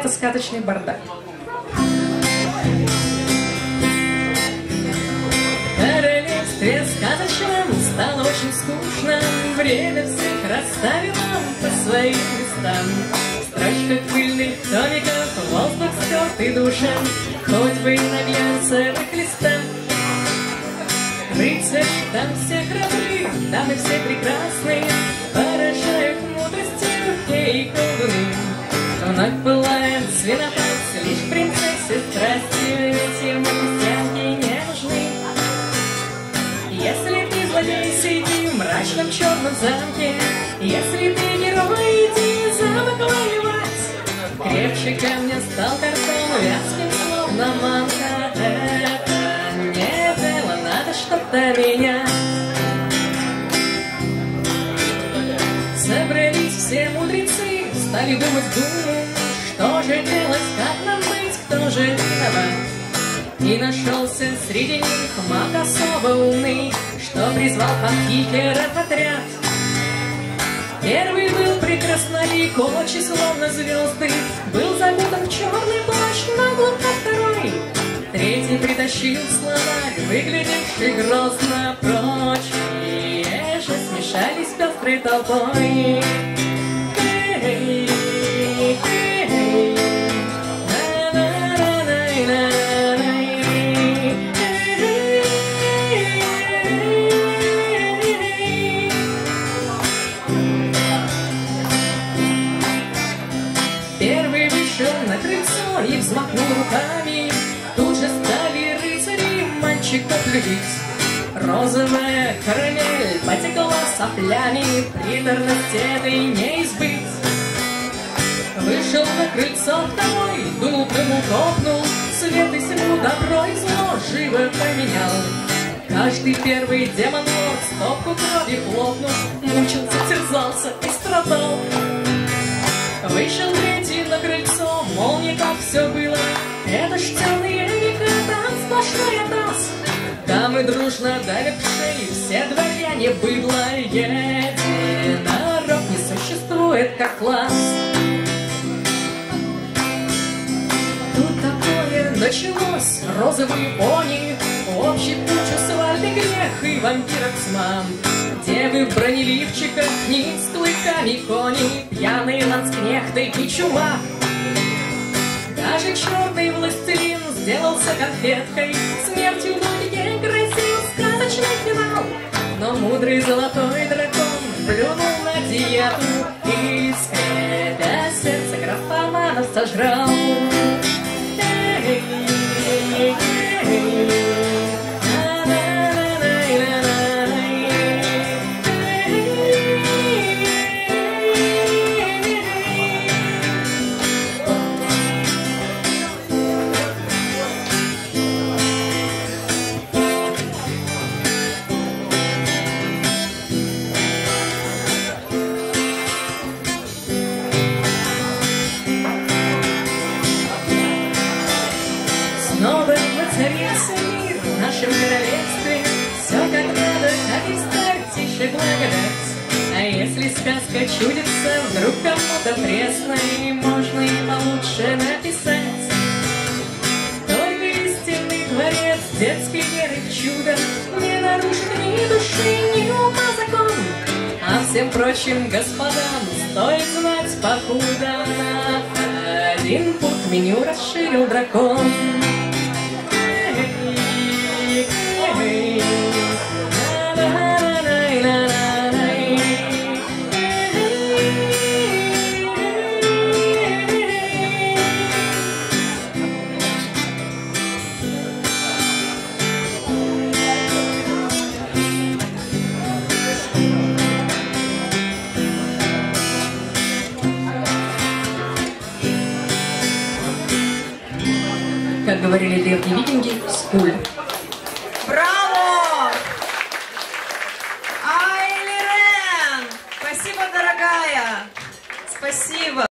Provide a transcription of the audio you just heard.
Это сказочный бардак. королевстве сказочном стало очень скучно. Время всех расставило по своим местам. В пыльных томиков воздух стертый душен Хоть бы и набьется это листа Рыцари там все храбры, дамы все прекрасные. Поражают мудростью и колдуны пылает мрачном черном замке Если ты герой, иди замок воевать. Крепче камня стал картон, вязким словно манка. Это не дело, надо что-то менять. Собрались все мудрецы, стали думать думу, что же делать, как нам быть, кто же виноват. И нашелся среди них маг особо умный, что призвал панкикеров отряд. Первый был прекраснолик, очи словно звезды, был закутан черный плащ, но глупо второй. Третий притащил словарь, выглядевший грозно, прочие же смешались пестрой толпой. Взмахнул руками. Тут же стали рыцари мальчиков любить. Розовая карамель потекла соплями, Приторность этой не избыть. Вышел на крыльцо второй, дул дыму топнул, Свет и тьму, добро и зло живо поменял. Каждый первый демон стопку крови хлопнул, Мучился, терзался и страдал. Вышел третий на крыльцо, мол, не так все было. Века, там сплошной атас. Там и дружно в шеи, все дворяне быдло. Единорог не существует как класс. Тут такое началось, розовые пони, Общий кучу свальный грех и вампиров тьма. Девы в бронеливчиках, ниц с клыками кони, Пьяные ланскнехты и чума. Даже черный сделался конфеткой, Смертью многие грозил сказочный финал. Но мудрый золотой дракон плюнул на диету И, скрепя сердце графоманов, сожрал. Снова воцарился мир в нашем королевстве, Все как надо, как и в старте, благодать. А если сказка чудится, вдруг кому-то пресной, Можно и получше написать. Только истинный творец детской веры в чудо Не нарушит ни души, ни ума закон. А всем прочим господам стоит знать, покуда один пункт меню расширил дракон. Говорили древние викинги, скуль. Браво! Айлирен! Спасибо, дорогая! Спасибо!